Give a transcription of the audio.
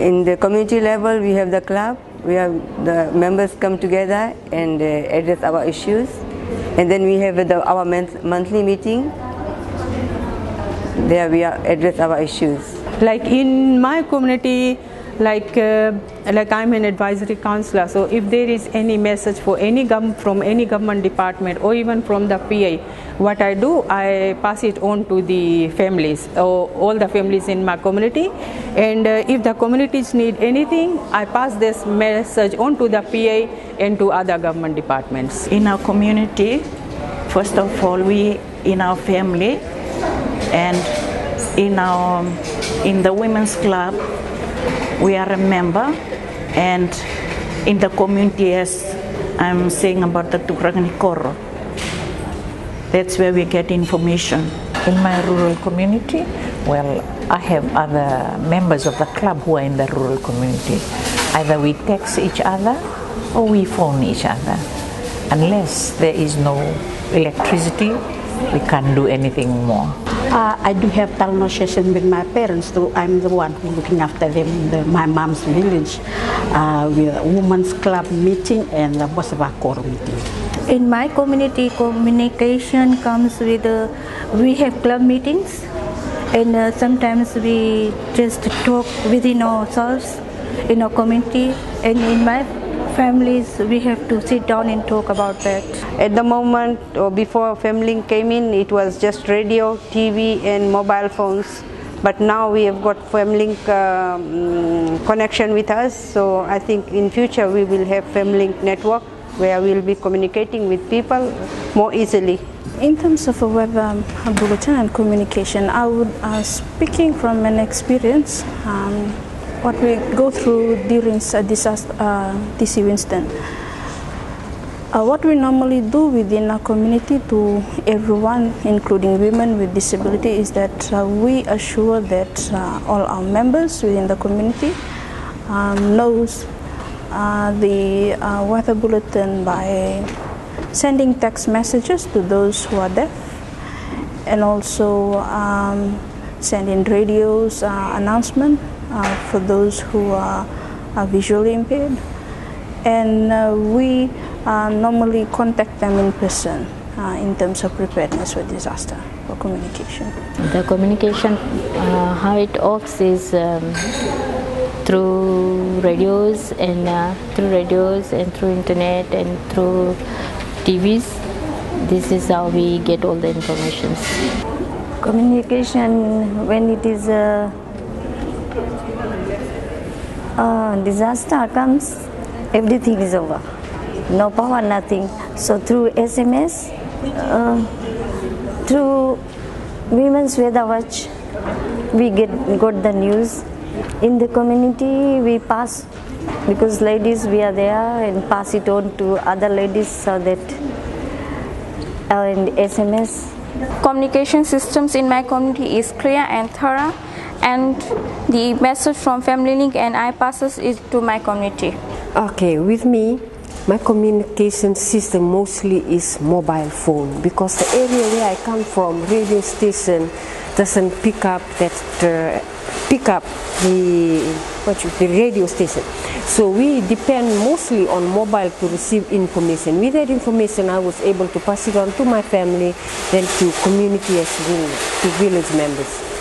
In the community level, we have the club. We have the members come together and uh, address our issues. And then we have the, our month, monthly meeting. There we address our issues. Like in my community, like uh, like I'm an advisory counselor. So if there is any message for any gov- from any government department or even from the PA, what I do, I pass it on to the families, or all the families in my community. And uh, if the communities need anything, I pass this message on to the PA and to other government departments. in our community first of all we in our family and in our in the women's club we are a member and in the community as i'm saying about the turaga ni koro that's where we get information In my rural community, well, I have other members of the club who are in the rural community. Either we text each other or we phone each other. Unless there is no electricity, we can't do anything more. Uh, I do have Talno session with my parents, so I'm the one who looking after them in the, my mom's village uh, with a women's club meeting and the bose vakoro meeting. In my community, communication comes with, uh, we have club meetings and uh, sometimes we just talk within ourselves in our community and in my families we have to sit down and talk about that. At the moment, or before Femlink came in, it was just radio, TV, and mobile phones. But now we have got Femlink um, connection with us. So I think in future we will have Femlink network where we'll be communicating with people more easily. In terms of a web um, bulletin and communication, I would, uh, speaking from an experience, um, what we go through during a disaster, uh, this incident. Uh, what we normally do within our community to everyone, including women with disability, is that uh, we assure that uh, all our members within the community um, knows uh, the uh, weather bulletin by sending text messages to those who are deaf and also um, sending radios uh, announcement uh, for those who are, are visually impaired and uh, we uh, normally contact them in person in terms of preparedness for disaster for communication. The communication, how it works is um, through radios and through radios and through internet and through TVs. This is how we get all the information. Communication when it is a, a disaster comes, everything is over. No power, nothing. So through SMS, uh, through Women's Weather Watch, we get got the news. In the community, we pass because ladies we are there and pass it on to other ladies so that uh, in SMS communication systems in my community is clear and thorough and the message from Femlink and i passes it to my community. Okay, with me, my communication system mostly is mobile phone because the area where I come from, radio station, doesn't pick up that uh, pick up the what you, the radio station. So we depend mostly on mobile to receive information. With that information, I was able to pass it on to my family, then to community as well, to village members.